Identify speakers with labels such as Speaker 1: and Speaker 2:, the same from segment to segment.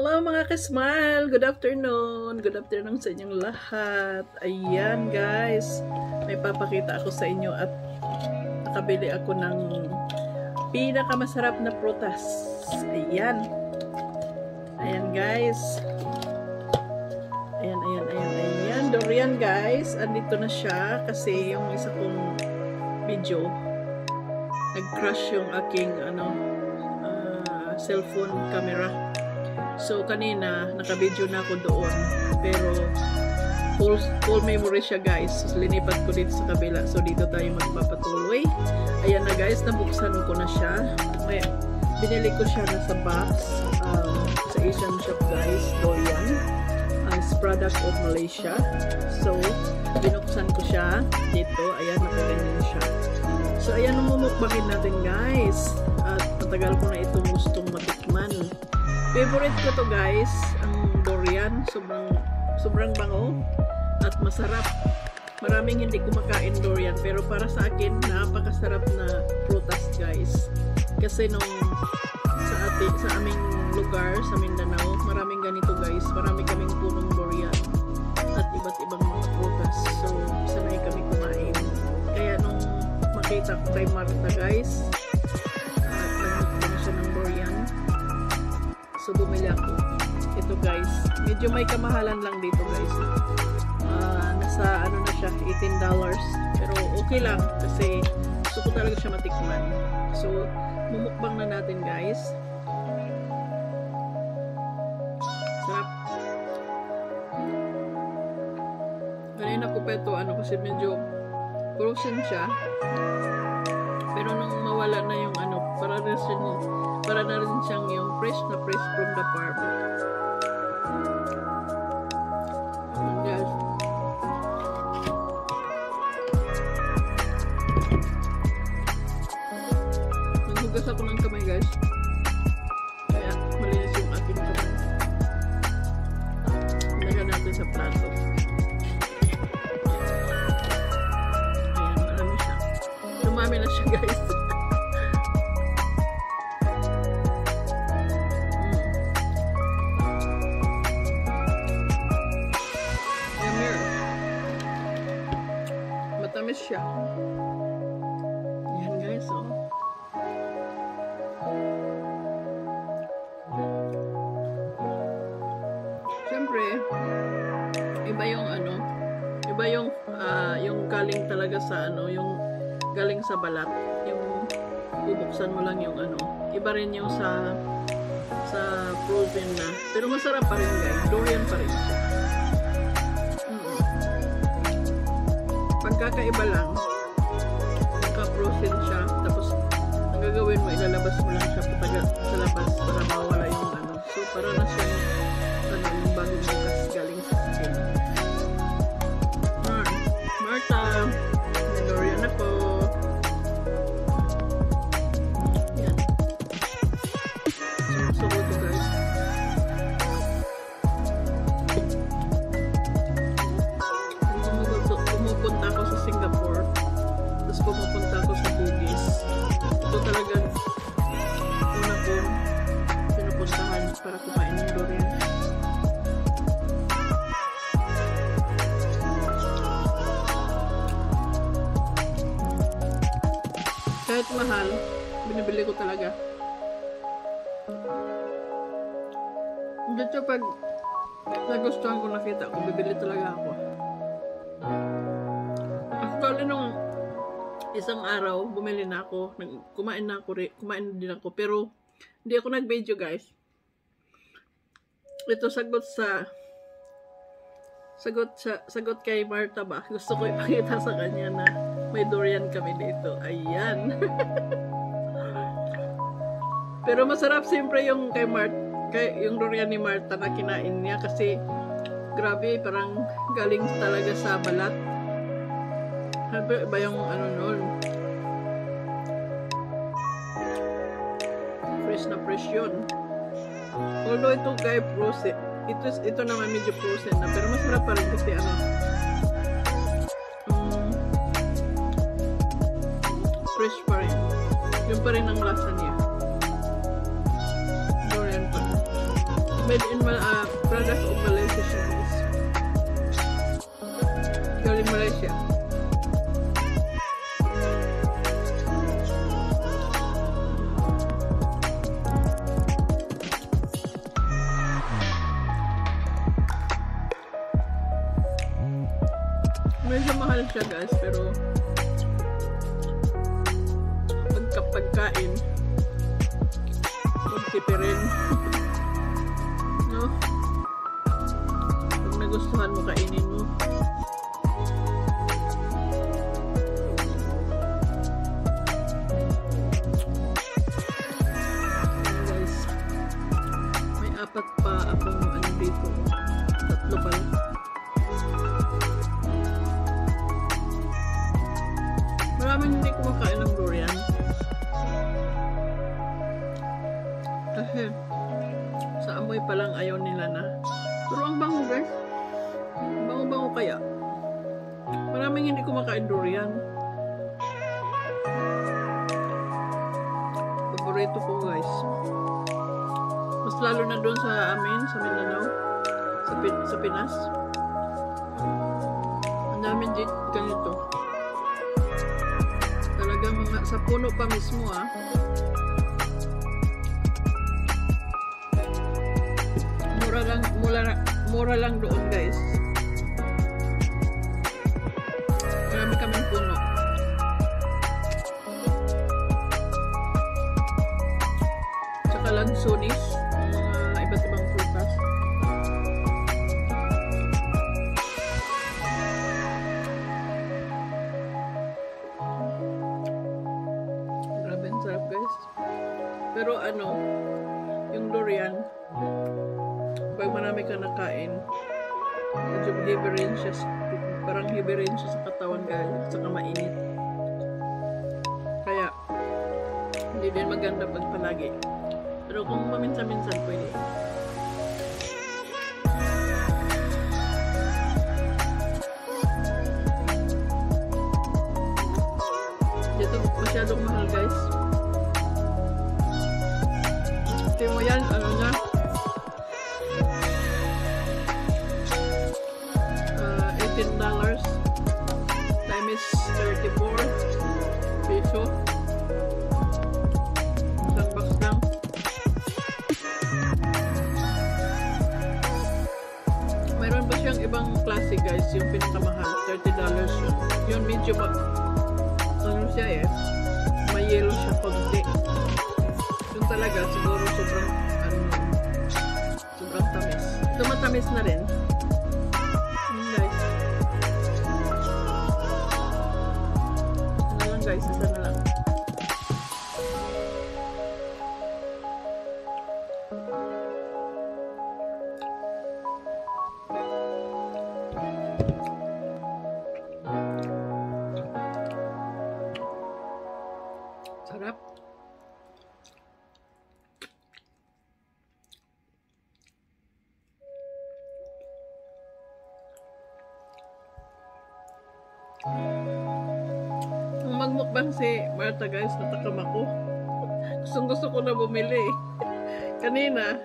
Speaker 1: Hello mga ka-smile! Good afternoon! Good afternoon sa inyong lahat. Ayan guys, may papakita ako sa inyo at nakabili ako ng pinakamasarap na prutas. Ayan. Ayan guys. Ayan, ayan, ayan, ayan. Durian guys. Andito na siya kasi yung isa kong video nag-crash yung aking ano uh, cellphone camera So, kanina, naka-video na ako doon. Pero, full, full memory siya, guys. So, linipat ko dito sa kabila. So, dito tayo magpapatuloy. Ayan na, guys. Nabuksan ko na siya. May, binili ko siya na sa box. Um, sa Asian shop, guys. Dorian. It's product of Malaysia. So, binuksan ko siya dito. Ayan, nakaganyan siya. So, ayan ang mumukbangin natin, guys. At matagal ko na itong gustong matikman. Favorite ko to guys, ang durian. Sobrang, sobrang bango at masarap. Maraming hindi kumakain durian pero para sa akin, napakasarap na prutas guys. Kasi nung sa, ating, sa aming lugar, sa Mindanao, maraming ganito guys. Marami kaming punong durian at iba't ibang mga prutas. So, sanay kami kumain. Kaya nung makita ko kay Marta guys, Medyo may kamahalan lang dito guys. Uh, nasa ano na siya, $18. Pero okay lang kasi gusto ko talaga siya matikman. So, mumukbang na natin guys. Sarap. Kanina ko pa ito, ano kasi medyo frozen siya. Pero nung mawala na yung ano, para rin para na rin siyang yung fresh na fresh from the farm. Matamis siya. Yan guys, oh. Siyempre, iba yung ano, iba yung uh, yung galing talaga sa ano, yung galing sa balat, yung bubuksan mo lang yung ano. Iba rin yung sa sa frozen na. Pero masarap pa rin guys. Durian pa rin siya. Pagkakaiba lang, naka-frozen siya, kahit mahal binibili ko talaga dito pag nagustuhan ko nakita ko bibili talaga ako Actually, nung isang araw, bumili na ako. Kumain na ako, kumain din ako. Pero, hindi ako nag-video, guys. Ito, sagot sa sagot sa sagot kay Marta ba? Gusto ko ipakita sa kanya na may durian kami dito. Ayan. Pero masarap siyempre yung kay Marta, kay, yung durian ni Marta na kinain niya kasi grabe, parang galing talaga sa balat. Sabi, iba yung ano nun. Fresh na fresh yun. Although ito kay frozen, ito, ito naman medyo frozen na, pero masarap pa rin kasi ano, Yun pa rin ang lasa niya. Durian pa. Made in Mal uh, product of Malaysia siya guys. Galing Malaysia. gotten amoy pa lang ayaw nila na. Pero ang bango guys. Ang Bango-bango kaya. Maraming hindi kumakain durian. Paborito ko guys. Mas lalo na doon sa amin, sa Mindanao. Sa, Pin- sa Pinas. Ang dami dito ganito. Talagang mga sa puno pa mismo ah. Mura lang mura, mura lang doon guys. Marami kaming puno. Tsaka lansonis, mga iba't ibang prutas. Grabe sarap guys. Pero ano, yung durian, pag marami ka nakain, medyo heavy siya, parang heavy siya sa katawan guys, saka mainit. Kaya, hindi din maganda pag palagi. Pero kung paminsan-minsan pwede. $15 time is 34 peso. Isang box lang. Meron ba siyang ibang klase guys? Yung pinakamahal $30 yun. Yun medyo ma ano siya eh. May yellow siya konti. Yun talaga siguro sobrang ano sobrang tamis. Tumatamis na rin. Ano lang guys, isa na lang. Sarap. Nung magmukbang si Martha guys, natakam ako. Gustong gusto ko na bumili. kanina,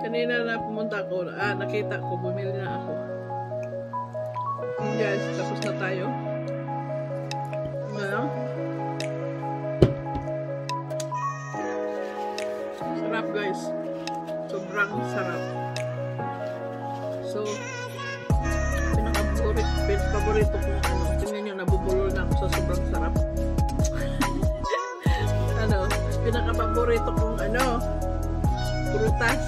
Speaker 1: kanina na pumunta ako, ah, nakita ko, bumili na ako. Guys, tapos na tayo. Ano? Sarap guys. Sobrang sarap. Pinaka-paborito kong ano, prutas.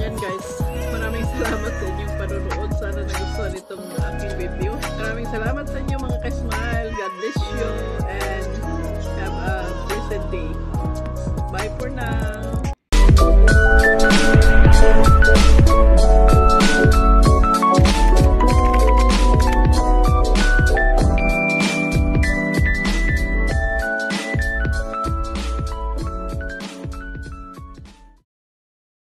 Speaker 1: Ayan guys, maraming salamat sa inyong panonood. Sana nagustuhan itong aking video. Maraming salamat sa inyo mga ka-smile. God bless you and have a blessed day. Bye for now.